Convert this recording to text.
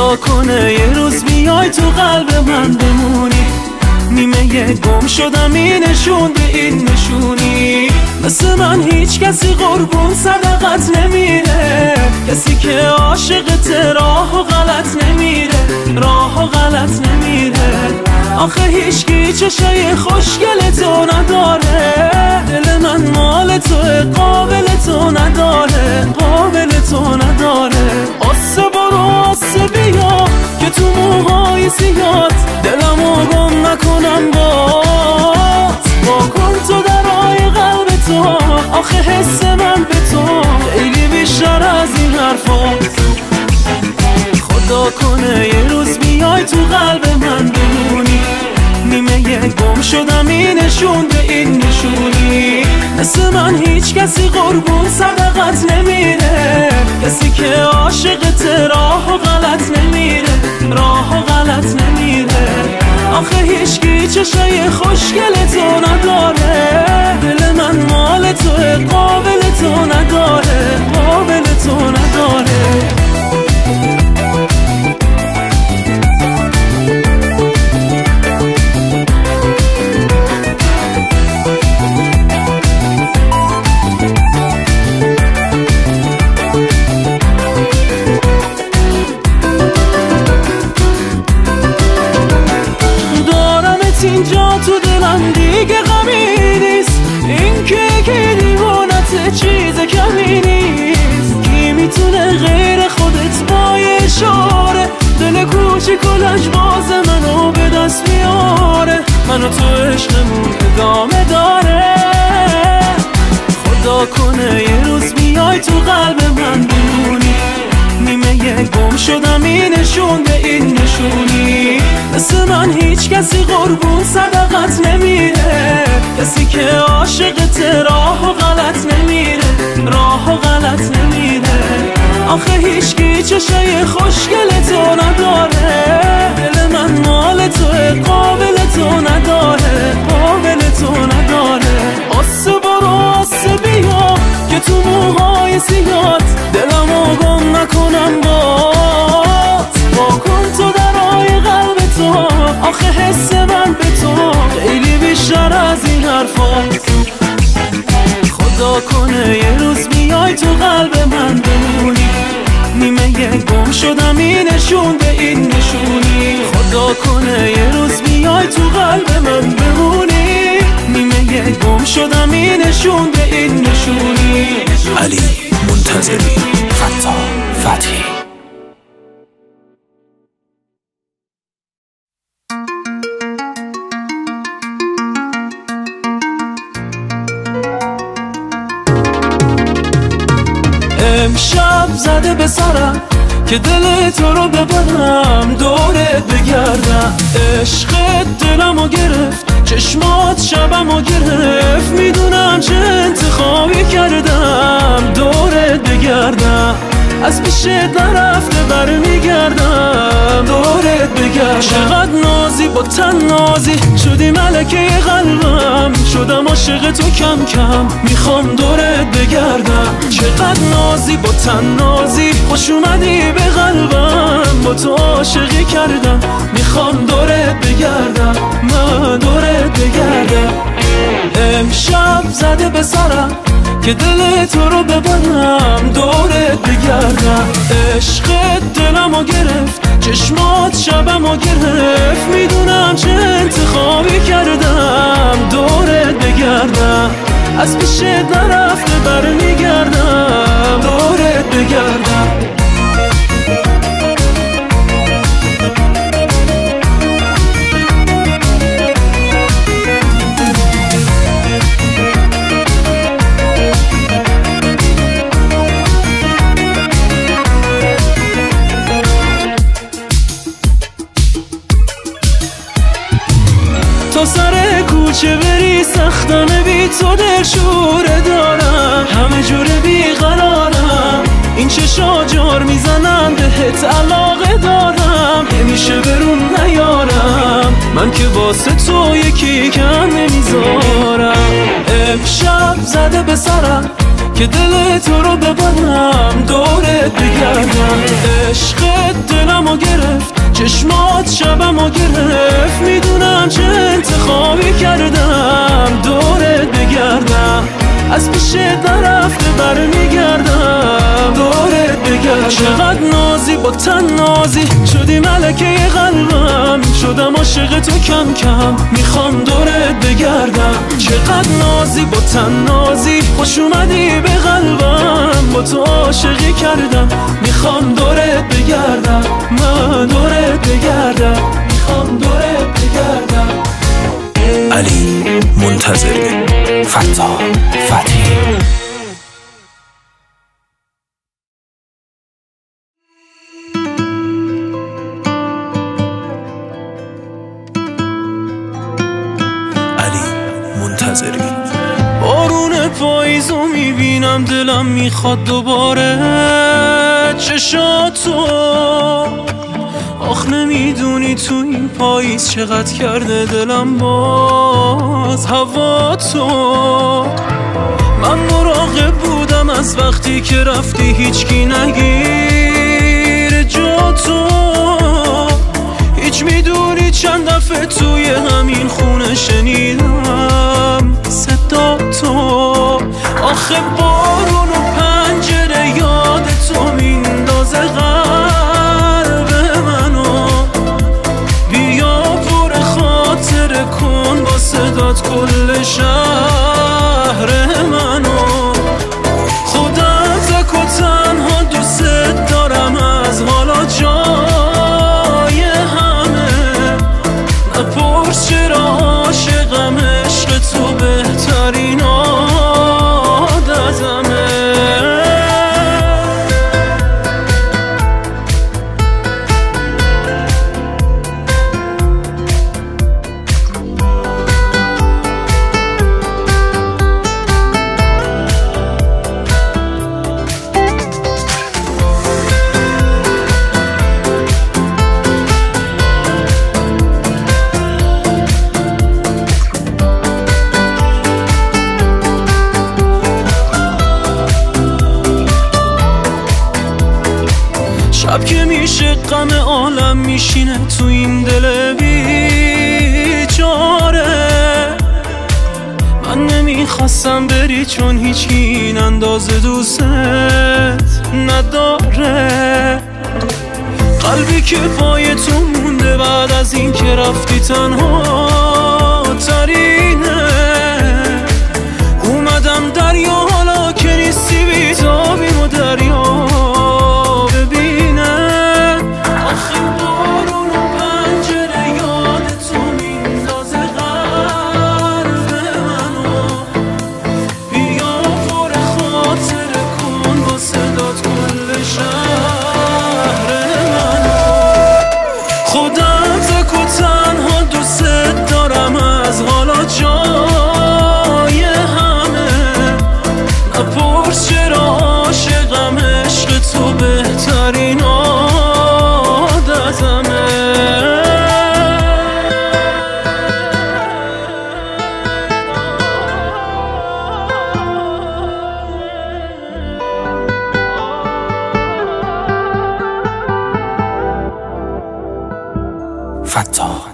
کنه. یه روز بیای تو قلب من بمونی. نیمه گم شدم این به این نشونی. مثل من هیچ کسی قربون صدقت نمیره کسی که عاشقت راه و غلط نمیره راه و غلط نمیره آخه هیچکی چشای خوشگل تو نداره. دل من مال تو قابل تو حرفات خدا کنه یه روز بیای تو قلب من بمونی. نیمه گم شدم این نشون به این نشونی. مثل من هیچ کسی قربون صدقت نمیره کسی که عاشقت راه و غلط نمیره راه و غلط نمیره آخه هیچکی چشای خوشگل تو نداره. دل من مال تو قابل تو نداره. قابل اینجا تو دلم دیگه غمی نیست. این که که دیوانت نیست کی می‌تونه غیر خودت با یه اشاره. دل کوچیک و لجباز منو به دست میاره. منو تو عشقمون ادامه داره. خدا کنه یه روز بیای تو قلب من بمونی نیمه گم شدم این نشون به این نشونی. مثل من هیچ کسی قربون صدقت نمیره کسی که عاشقت راه و غلط نمیره. راه و غلط نمیره. آخه هیچکی چشای خوشگل تو نداره. دل من مال تو قابل تو نداره. قابل تو نداره. آسه برو آسه بیا که تو موهای سیاد دلمو گم نکنم با. با کن تو درای قلب تو آخه حس من به تو. خیلی بیشتر از این حرفات شدم این نشون به این نشونی. خدا کنه یه روز بیای تو قلب من بمونی. نیمه گم شدم این نشون به این نشونی. علی منتظری فتا فتحی. امشب زده به سرم. که دل تو رو ببرم دورت بگردم. عشقت دلمو گرفت چشمات شبمو گرفت. می‌دونم چه از پیشت نرفته برمیگردم دورت بگردم چقدر نازی با تن نازی. شدی ملکه قلبم. شدم عاشق تو کم کم. می‌خوام دورت بگردم. چقدر نازی با تن نازی. خوش اومدی به قلبم. با تو عاشقی کردم. می‌خوام دورت بگردم. من دورت بگردم. امشب زده به سرم. که دل تو رو ببرم دورت بگردم عشقت دلمو گرفت چشمات شبمو گرفت. می‌دونم چه انتخابی کردم دورت بگردم از پیشت نرفته برمیگردم دورت بگردم سختمه بی تو دل شوره دارم. همه جور بیقرارم این چشا جار می‌زنن بهت علاقه دارم. نمیشه برون نیارم. من که واسه تو یکی کم نمی‌ذارم. امشب زده به سرم که دل تو رو ببرم. دورت بگردم. عشق چشمات شبمو گرفت. می‌دونم چه انتخابی کردم. دورت بگردم. از پیش نرفته برمیگردم. دورت بگردم. چقدر نازی با تن نازی. شدی ملکه قلبم. شدم عاشق تو کم کم. می‌خوام دورت بگردم. چقدر نازی با تن نازی. خوش اومدی به قلبم. با تو عاشقی کردم. می‌خوام دورت بگردم من دورت بگردم می‌خوام دورت بگردم علی منتظری فتا منتظری بارون پاییزو می‌بینم دلم می‌خواد دوباره. چشاتو آخ نمی‌دونی تو این پاییز چقدر کرده دلم باز هوا تو. من مراقب بودم از وقتی که رفتی هیچکی نگیر. جا تو. هیچ می‌دونی چند دفعه توی همین خونه شنیدم صدا تو. آخه بارون غم عالم میشینه تو این دل بیچاره. من نمی‌خواستم بری چون هیچ این اندازه دوست نداره. قلبی که پای تو مونده بعد از این که رفتی تنها ترینه. Oh.